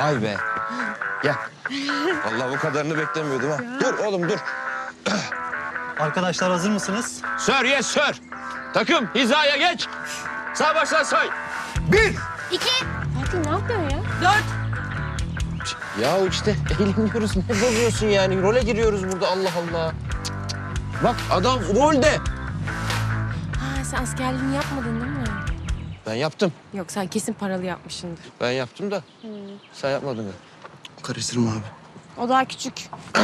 Vay be. Gel. Vallahi bu kadarını beklemiyordum ha. Dur oğlum dur. Arkadaşlar hazır mısınız? Sir yes sir. Takım hizaya geç. Sağ baştan say. Bir. İki. Fatih ne yapıyorsun ya? Dört. Ya işte eğleniyoruz. Ne bozuyorsun yani? Role giriyoruz burada Allah Allah. Cık, cık. Bak adam rolde. Ha sen askerliğini yapmadın değil mi? Ben yaptım. Yok sen kesin paralı yapmışsındır. Ben yaptım da. Sen yapmadın mı? Karıştırma abi. O daha küçük.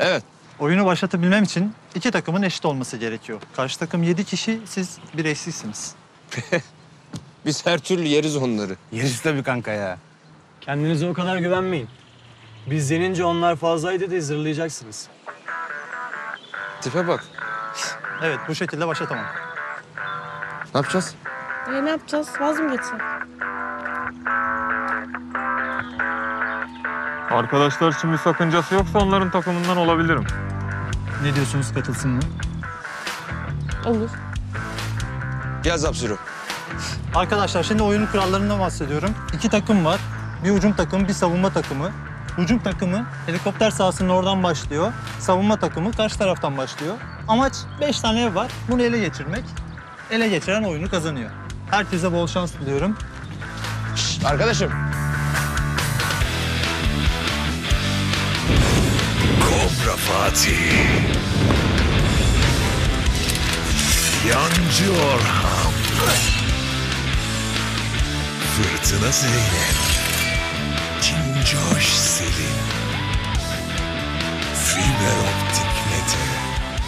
Evet. Oyunu başlatabilmem için iki takımın eşit olması gerekiyor. Karşı takım yedi kişi, siz bir eksiksiniz. Biz her türlü yeriz onları. Yeriz tabii kanka ya. Kendinize o kadar güvenmeyin. Biz yenince onlar fazlaydı diye zırlayacaksınız. Tipe bak. Evet, bu şekilde başlatamam. Ne yapacağız? E ne yapacağız? Vaz mı geçsek? Arkadaşlar için bir sakıncası yoksa onların takımından olabilirim. Ne diyorsunuz, katılsın mı? Olur. Gel Zapsiro. Arkadaşlar şimdi oyunun kurallarından bahsediyorum. İki takım var. Bir hücum takımı, bir savunma takımı. Hücum takımı helikopter sahasının oradan başlıyor. Savunma takımı karşı taraftan başlıyor. Amaç beş tane ev var. Bunu ele geçirmek. Ele geçiren oyunu kazanıyor. Herkese bol şans diliyorum. Şşt, arkadaşım. Kobra Fatih. Yancı Orhan. Fırtına Zeynep. Kincoş Selin. Fiber Optik Mete.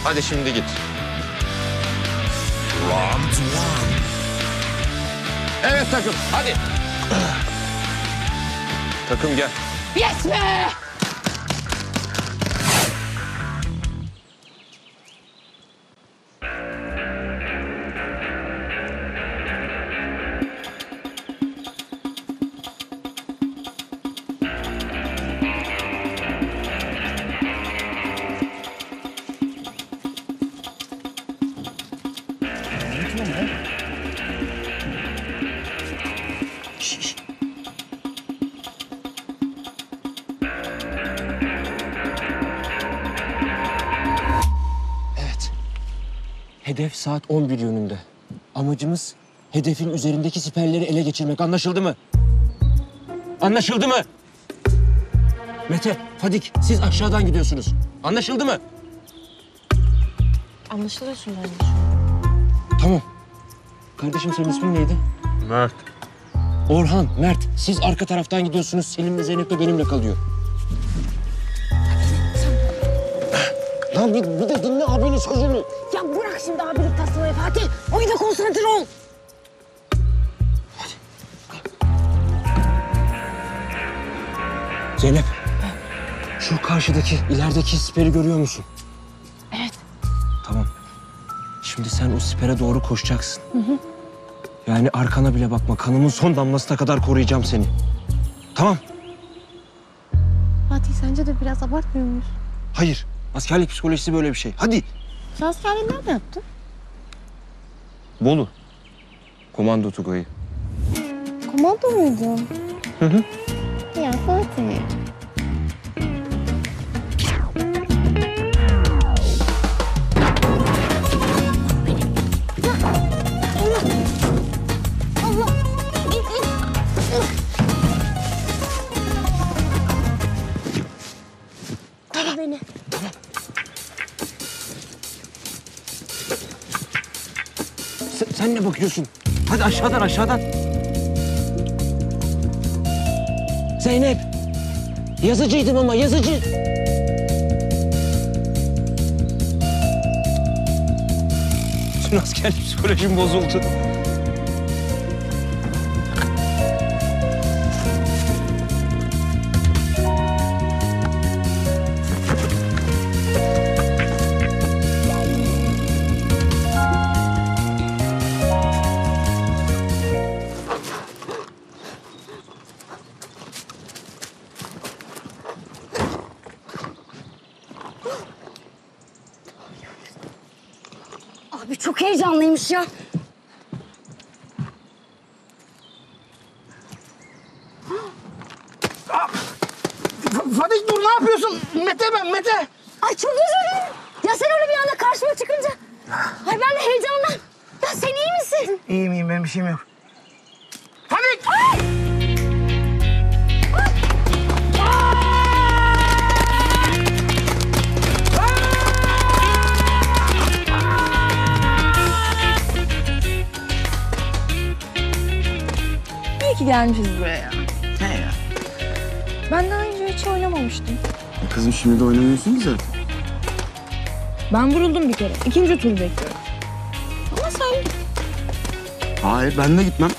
Hadi şimdi git. Round one. Evet takım hadi. takım gel. Yes be! Hedef saat 11 yönünde. Amacımız hedefin üzerindeki siperleri ele geçirmek. Anlaşıldı mı? Anlaşıldı mı? Mete, Fadik siz aşağıdan gidiyorsunuz. Anlaşıldı mı? Anlaşılıyorsun bence şu an. Tamam. Kardeşim senin ismin neydi? Mert. Orhan, Mert. Siz arka taraftan gidiyorsunuz. Selim'le Zeynep de benimle kalıyor. Lan bir, bir de dinle abinin sözünü. Ya bırak şimdi abilik tasmayı Fatih. Oyuna konsantre ol. Zeynep. Şu karşıdaki, ilerideki siperi görüyor musun? Evet. Tamam. Şimdi sen o sipere doğru koşacaksın. Yani arkana bile bakma. Kanımın son damlasına kadar koruyacağım seni. Tamam. Fatih sence de biraz abartmıyor muyuz? Hayır. Askerlik psikolojisi böyle bir şey. Hadi. Sen askerliği nerede yaptın? Bolu. Komando Tugay'ı. Komando muydu? Hı hı. Ya Fatih. Sen, ne bakıyorsun? Hadi aşağıdan aşağıdan. Zeynep. Yazıcıydım ama yazıcı. Bütün askerlik psikolojim bozuldu. Abi çok heyecanlıymış ya. Gelmişiz buraya. Ne ya? Ben daha önce hiç oynamamıştım. Kızım şimdi de oynamıyorsun ki zaten. Ben vuruldum bir kere. İkinci tur bekliyorum. Ama sen Hayır ben de gitmem.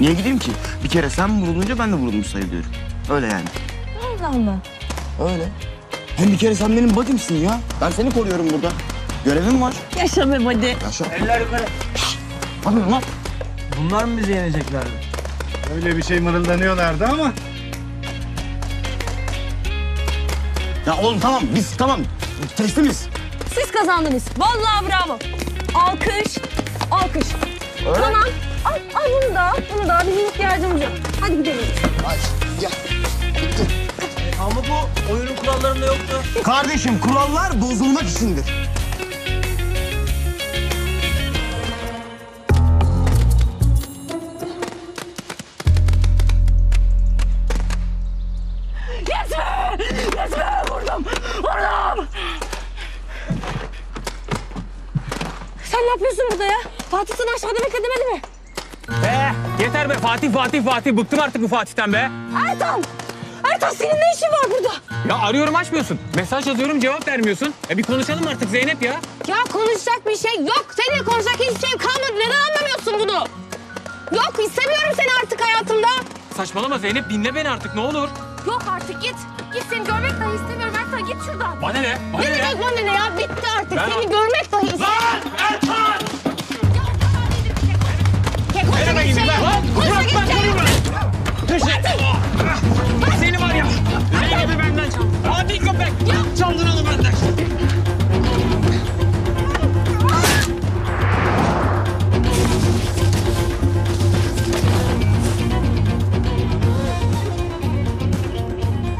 Niye gideyim ki? Bir kere sen vurulunca ben de vurulmuş sayılıyorum. Öyle yani. Allah Allah. Öyle. Hem bir kere sen benim badimsin ya. Ben seni koruyorum burada. Görevim var. Yaşa be hadi. Yaşa. Eller yukarı. Hadi lan. Bunlar mı bizi yeneceklerdi? Öyle bir şey mırıldanıyorlardı ama. Ya oğlum tamam biz tamam. Teslimiz. Siz kazandınız. Vallahi bravo. Alkış. Alkış. Tamam. Al, al bunu da. Bunu da. Bizim ihtiyacımız yok. Hadi gidelim. Ama bu oyunun kurallarında yoktu. Kardeşim kurallar bozulmak içindir. Fatih Fatih Fatih bıktım artık bu Fatih'ten be. Ertan! Ertan senin ne işin var burada? Ya arıyorum açmıyorsun. Mesaj yazıyorum cevap vermiyorsun. E bir konuşalım artık Zeynep ya. Ya konuşacak bir şey yok. Seninle konuşacak hiçbir şey kalmadı. Neden anlamıyorsun bunu? Yok istemiyorum seni artık hayatımda. Saçmalama Zeynep dinle beni artık ne olur. Yok artık git. Git seni görmek dahi istemiyorum Ertan git şuradan. Bana ne? Bana Ne ne? demek bana ne ya? Bitti artık. Ben- Seni görmek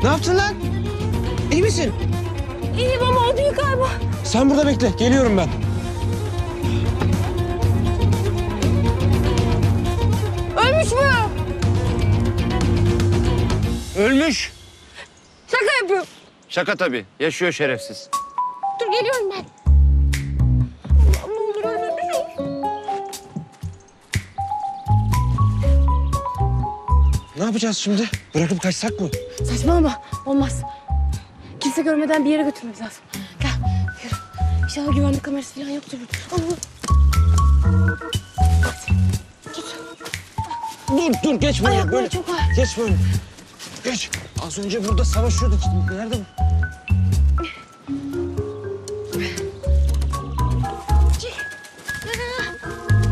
Ne yaptın lan? İyi misin? İyiyim ama o değil galiba. Sen burada bekle. Geliyorum ben. Ölmüş mü? Ölmüş. Şaka yapıyorum. Şaka tabii. Yaşıyor şerefsiz. Dur geliyorum yapacağız şimdi? Bırakıp kaçsak mı? Saçmalama. Olmaz. Kimse görmeden bir yere götürmemiz lazım. Gel yürü. İnşallah güvenlik kamerası falan yoktur burada. Allah. Dur dur geçme ya Ayakları böyle. çok ağır. Geç böyle. Geç. Az önce burada savaşıyorduk. Nerede bu?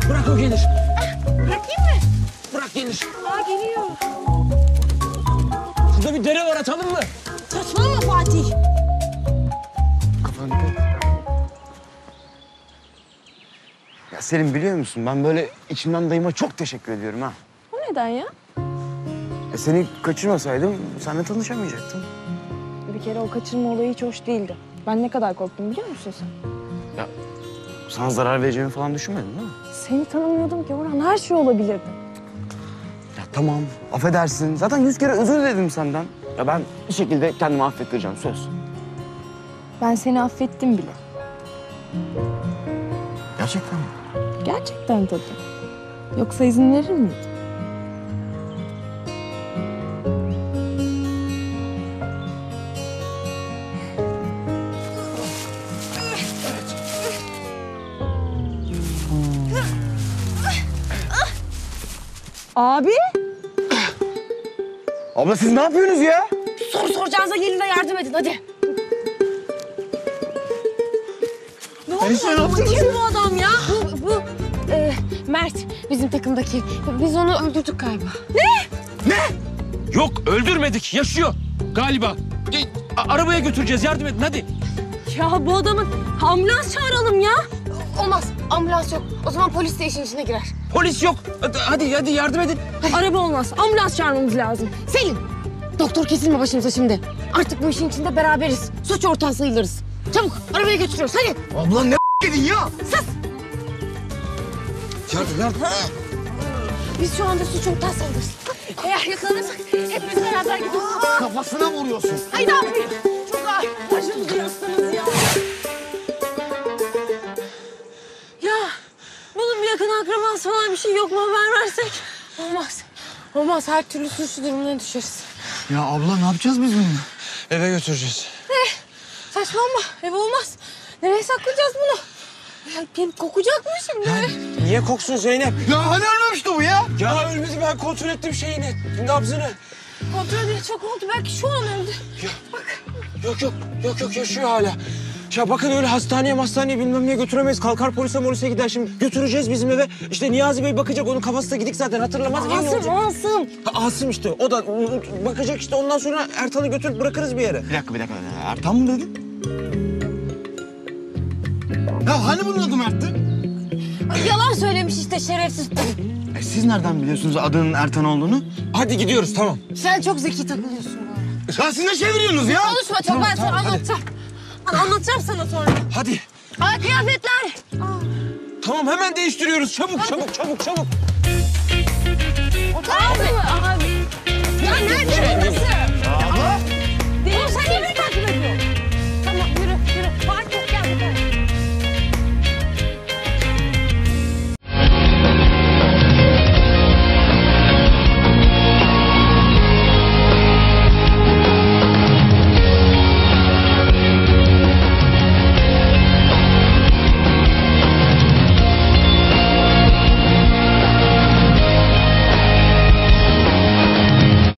Bırak o gelir. Bırakayım mı? Bırak gelir. Aa geliyor. Şurada bir dere var atalım mı? Saçmalama Fatih. Ya Selim biliyor musun ben böyle içimden dayıma çok teşekkür ediyorum ha. O neden ya? E seni kaçırmasaydım seninle tanışamayacaktım. Bir kere o kaçırma olayı hiç hoş değildi. Ben ne kadar korktum biliyor musun sen? Sana zarar vereceğimi falan düşünmedin değil mi? Seni tanımıyordum ki Orhan. Her şey olabilirdi. Tamam affedersin. Zaten yüz kere özür diledim senden. Ya ben bir şekilde kendimi affettireceğim söz. Ben seni affettim bile. Gerçekten mi? Gerçekten tabii. Yoksa izin verir miydin? Abi. Abla siz ne yapıyorsunuz ya? Soru soracağınıza gelin de yardım edin hadi. Ne oldu? Kim bu adam ya? Bu, bu e, Mert bizim takımdaki. Biz onu öldürdük galiba. Yok öldürmedik yaşıyor galiba. E, arabaya götüreceğiz yardım edin hadi. Ya bu adamın ambulans çağıralım ya. Olmaz. Ambulans yok. O zaman polis de işin içine girer. Polis yok. Hadi hadi, yardım edin. Araba olmaz. Ambulans çağırmamız lazım. Selim. Doktor kesilme başımıza şimdi. Artık bu işin içinde beraberiz. Suç ortağı sayılırız. Çabuk arabaya götürüyoruz hadi. Abla ne yedin ya? Yardım yardım. Biz şu anda suç ortağı sayılırız. Eğer yakalanırsak hepimiz beraber gidiyoruz. Kafasına vuruyorsun. Ay ne yapayım? Çok ağır. Başımızı yastınız ya. Ya yakın akrabası falan bir şey yok mu haber versek? Olmaz. Olmaz her türlü suçlu durumuna düşeriz. Ya abla ne yapacağız biz bunu? Eve götüreceğiz. Saçmalama ev olmaz. Nereye saklayacağız bunu? Ya gelip kokacak mı şimdi? Niye koksun Zeynep? Ya hani ölmemişti bu ya? Ya ölmedi ben kontrol ettim şeyini. Nabzını. Kontrol edildi çok oldu belki şu an öldü. Yok yok yok yok yaşıyor hala. Ya bakın öyle hastaneye hastaneye bilmem niye götüremeyiz. Kalkar polise polise gider şimdi. Götüreceğiz bizim eve. İşte Niyazi Bey bakacak onun kafası da gidik zaten hatırlamaz. iyi mi olacak? Asım Asım. Ha, Asım işte o da bakacak işte ondan sonra Ertan'ı götürüp bırakırız bir yere. Bir dakika bir dakika. Ertan mı dedin? Ya hani bunun adı Mert'ti? Ay, Yalan söylemiş işte şerefsiz. E siz nereden biliyorsunuz adının Ertan olduğunu? Hadi gidiyoruz tamam. Sen çok zeki takılıyorsun bu arada. Ya siz ne çeviriyorsunuz ya? Konuşma çok ben sana anlatacağım. Anlatacağım sana sonra. Hadi. Ay kıyafetler. Aa. Tamam hemen değiştiriyoruz. Çabuk çabuk çabuk çabuk. O tarafı mı? Abi. Ya nerede burası?